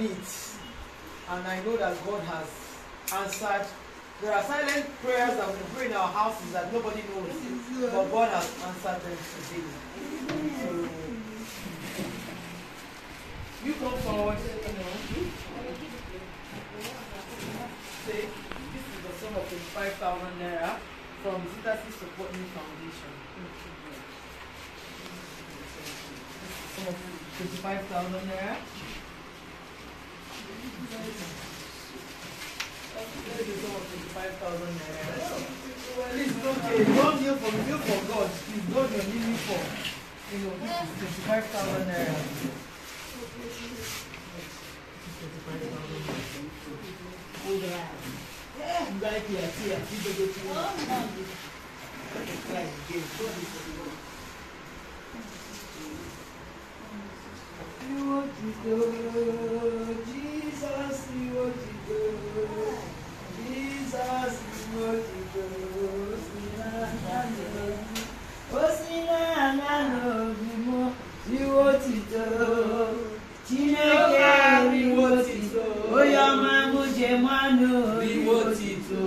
it. And I know that God has answered. There are silent prayers that we pray in our houses that nobody knows. But God has answered them today. So, you come forward. Say, this is the sum of 25,000 naira from Zitasi Support Me Foundation. Sum of 25,000 naira. This is sum of 25,000 naira. Please pay. Don't kneel for me, kneel for God. Please don't kneel kneeling for. You know, this is 25,000 naira. Hold on. Ngai kia tia, kidogo tu. Ngai, give. God is good. You want to go, Jesus, you want to go. Jesus, you want to go. Sinanano, oh sinanano, bimo, you want to go. Chineke, you want to go. Oyama muje manu, you want to go.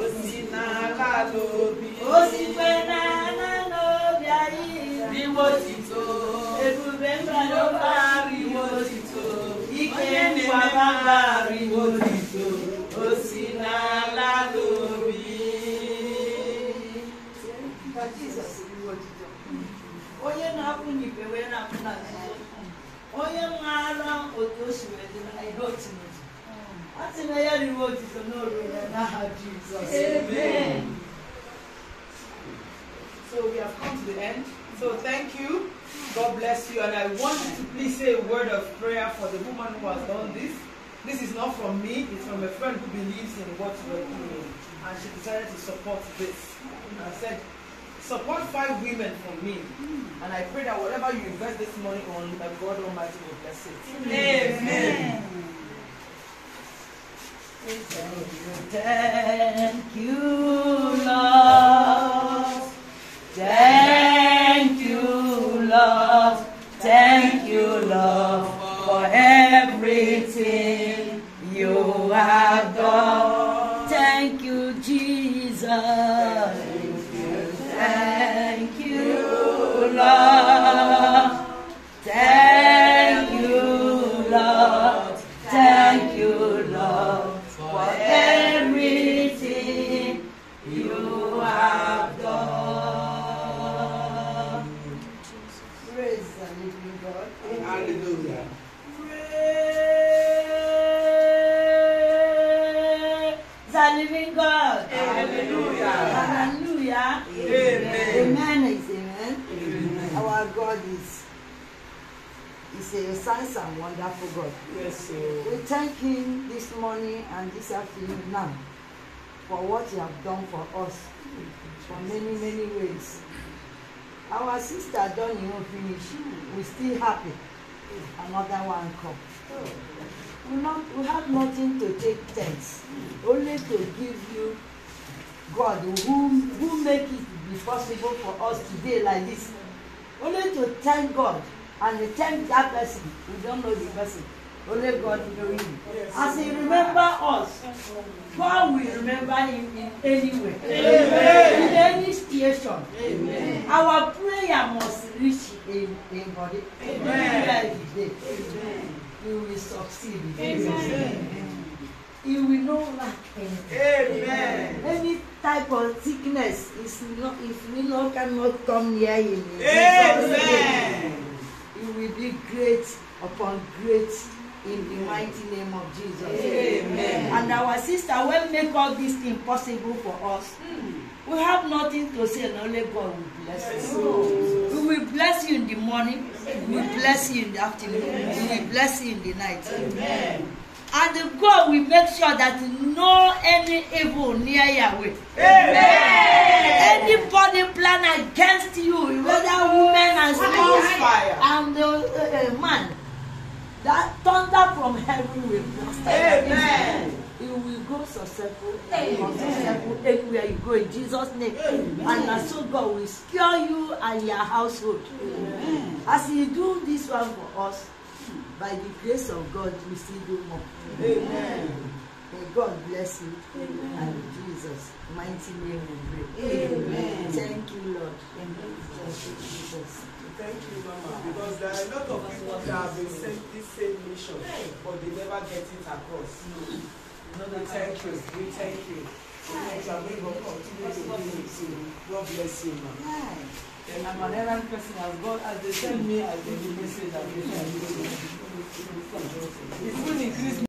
Osinala lobi, osipena nano biayi, you want to go. Ebube mbalova, you want to go. Ike mwabamba, you want to go. So we have come to the end. So thank you. God bless you. And I want you to please say a word of prayer for the woman who has done this. This is not from me, it's from a friend who believes in what are doing. And she decided to support this. And said, support five women from me. Hmm. And I pray that whatever you invest this money on, that God Almighty will bless it. Amen. Thank you, Lord. Thank you, Lord. Thank you, Lord, for everything you have done. Thank you, Jesus. Praise the living God. Hallelujah. Praise the living God. Hallelujah. Hallelujah. Amen. Amen is amen. Our God is is a signs and wonderful God. Yes, sir. We thank Him this morning and this afternoon now for what He have done for us for many many ways. Our sister done him finish. We still happy. Another one come. We not we have nothing to take thanks. Only to give you God who who make it be possible for us today like this. Only to thank God and thank that person. We don't know the person. Only God know him. As he remember us, God will remember him in any way. Amen. In any situation. Amen. Our prayer must reach a, a body. Amen. Day. We will succeed. You will not lack anything. Amen. Any type of sickness is not if we not cannot come near him. in Amen. You will be great upon great in the mighty name of Jesus. Amen. And our sister will make all this thing possible for us. We have nothing to say, and only God will bless you. We will bless you in the morning, we will bless you in the afternoon, we will bless you in the night. Amen. And the God will make sure that no any evil near Yahweh. Amen. Anybody plan against you, whether woman and small and the uh, uh, man, that thunder from heaven will blast Amen. You will go successful, go successful everywhere you go in Jesus' name. And na so God will secure you and your household. As He do this one for us, by the grace of God we still do more. Amen. May God bless you. And Jesus' mighty name we pray. Amen. Thank you, Lord. Thank you, Jesus. Thank you, Mama, because there are a lot of people that have been sent this same mission, but they never get it across. We thank you. We thank you. We thank you. God to bless you, ma. Hi. And I'm an errand person as God as they send me as the message that they send me. It will increase